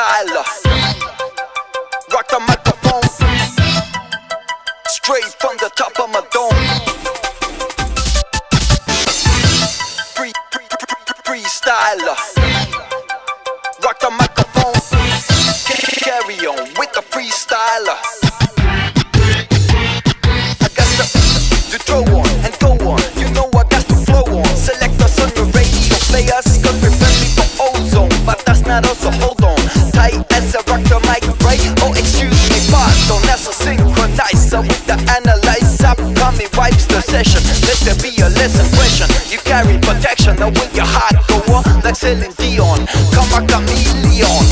freestyler. Rock the microphone straight from the top of my dome. Free, free, free, freestyler. Rock the microphone. Carry on with the freestyler. I got to, to throw on and go on. You know I got to flow on. Select us on your radio cause we're friendly ozone. But that's not us tight as a rock the mic, right? Oh, excuse me, pardon, as I synchronize so with the analyze, upcoming wipes the session. Let there be a lesson question. You carry protection, now when your heart go on, like Celine Dion, come a chameleon.